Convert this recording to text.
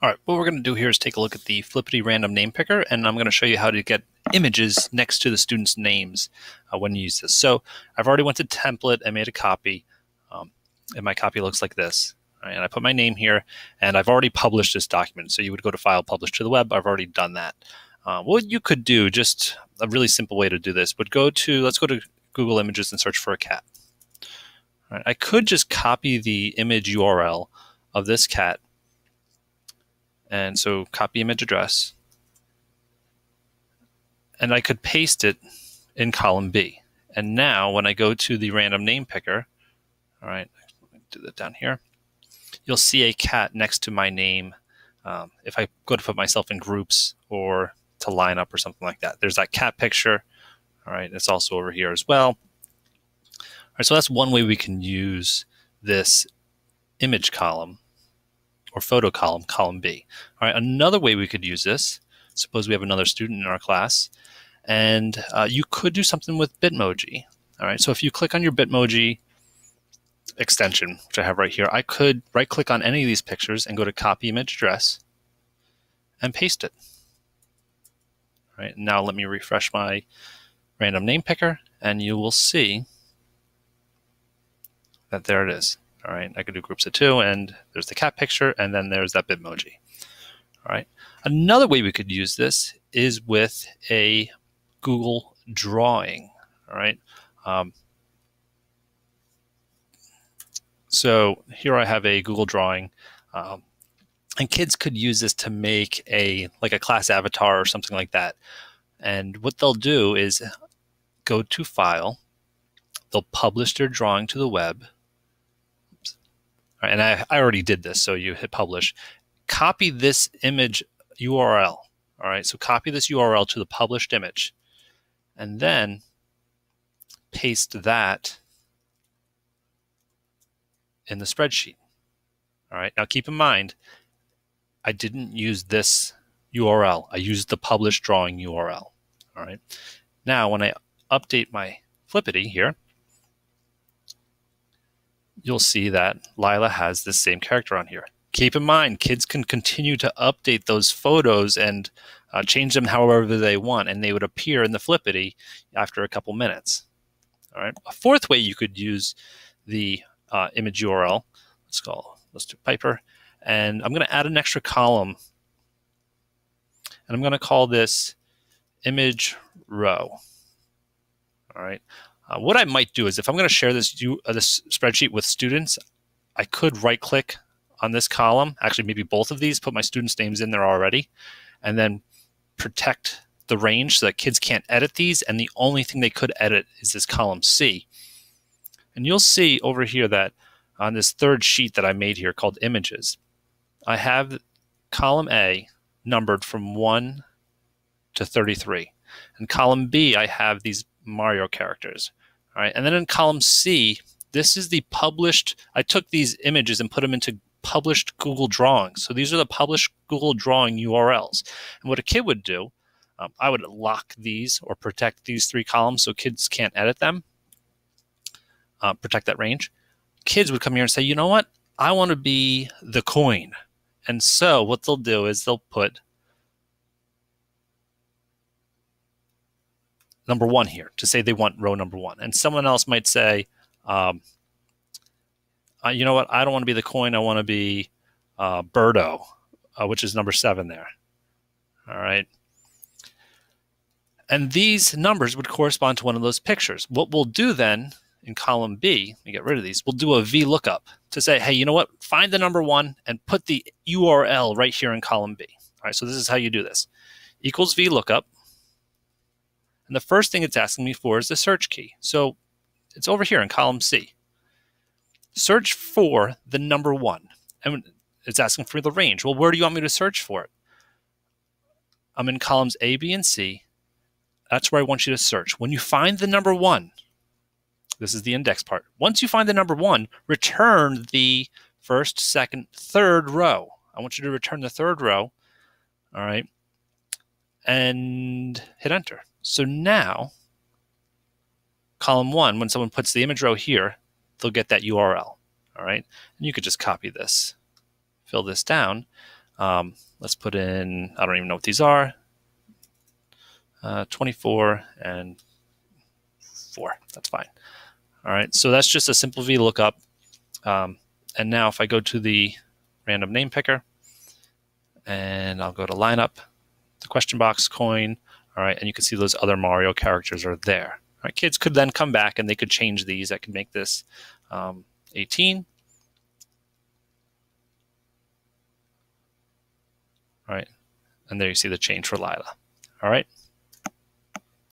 All right, what we're going to do here is take a look at the Flippity Random Name Picker, and I'm going to show you how to get images next to the students' names uh, when you use this. So I've already went to template and made a copy, um, and my copy looks like this. Right, and I put my name here, and I've already published this document. So you would go to File, Publish to the Web. I've already done that. Uh, what you could do, just a really simple way to do this, would go to, let's go to Google Images and search for a cat. Right, I could just copy the image URL of this cat and so copy image address. And I could paste it in column B. And now when I go to the random name picker, all right, do that down here, you'll see a cat next to my name. Um, if I go to put myself in groups or to line up or something like that, there's that cat picture. All right, it's also over here as well. All right, so that's one way we can use this image column or photo column, column B. All right, another way we could use this, suppose we have another student in our class, and uh, you could do something with Bitmoji. All right, so if you click on your Bitmoji extension, which I have right here, I could right click on any of these pictures and go to copy image address and paste it. All right, now let me refresh my random name picker and you will see that there it is. All right, I could do groups of two, and there's the cat picture, and then there's that Bitmoji. All right. Another way we could use this is with a Google Drawing. All right. Um, so here I have a Google Drawing, um, and kids could use this to make a like a class avatar or something like that. And what they'll do is go to File, they'll publish their drawing to the web and I, I already did this, so you hit publish. Copy this image URL. All right, so copy this URL to the published image, and then paste that in the spreadsheet. All right, now keep in mind, I didn't use this URL. I used the published drawing URL. All right, now when I update my Flippity here, you'll see that Lila has the same character on here. Keep in mind, kids can continue to update those photos and uh, change them however they want, and they would appear in the Flippity after a couple minutes. All right. A fourth way you could use the uh, image URL. Let's call let's do Piper, and I'm going to add an extra column, and I'm going to call this image row. All right. Uh, what I might do is if I'm going to share this, uh, this spreadsheet with students, I could right click on this column, actually maybe both of these, put my students' names in there already, and then protect the range so that kids can't edit these. And the only thing they could edit is this column C. And you'll see over here that on this third sheet that I made here called images, I have column A numbered from 1 to 33. And column B, I have these Mario characters. All right, and then in column C, this is the published. I took these images and put them into published Google Drawings. So these are the published Google Drawing URLs. And what a kid would do, um, I would lock these or protect these three columns so kids can't edit them. Uh, protect that range. Kids would come here and say, you know what? I want to be the coin. And so what they'll do is they'll put number one here to say they want row number one. And someone else might say, um, uh, you know what? I don't want to be the coin. I want to be uh, Birdo, uh, which is number seven there. All right. And these numbers would correspond to one of those pictures. What we'll do then in column B, let me get rid of these, we'll do a VLOOKUP to say, hey, you know what? Find the number one and put the URL right here in column B. All right, so this is how you do this. Equals VLOOKUP. And the first thing it's asking me for is the search key. So it's over here in column C. Search for the number one. And it's asking for the range. Well, where do you want me to search for it? I'm in columns A, B, and C. That's where I want you to search. When you find the number one, this is the index part. Once you find the number one, return the first, second, third row. I want you to return the third row. All right. And hit enter. So now, column one, when someone puts the image row here, they'll get that URL. All right. And you could just copy this, fill this down. Um, let's put in, I don't even know what these are, uh, 24 and 4. That's fine. All right, so that's just a simple VLOOKUP. Um, and now if I go to the random name picker, and I'll go to lineup, the question box coin, all right, and you can see those other Mario characters are there. All right, kids could then come back and they could change these. I could make this um, 18. All right, and there you see the change for Lila. All right,